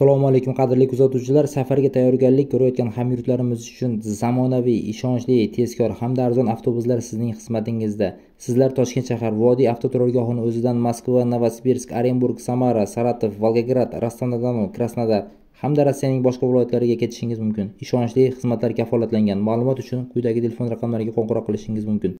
assalomu alaykum qadrli kuzatuvchilar. Safarga tayyorgarlik ko'rayotgan hamyurtlarimiz uchun zamonaviy ishonchli tezkor hamda arzon avtobuslar sizning xizmatingizda. Sizlar toshkent shahar vodiy avtoturargohini o'zidan moskva novosibirsk orenburg samara saratov volgograd rostov-na-donu krasnodar hamda rossiyaning boshqa viloyatlariga ketishingiz mumkin. Ishonchli xizmatlar kafolatlangan. Ma'lumot uchun quyidagi telefon raqamlariga qo'ng'iroq qilishingiz mumkin.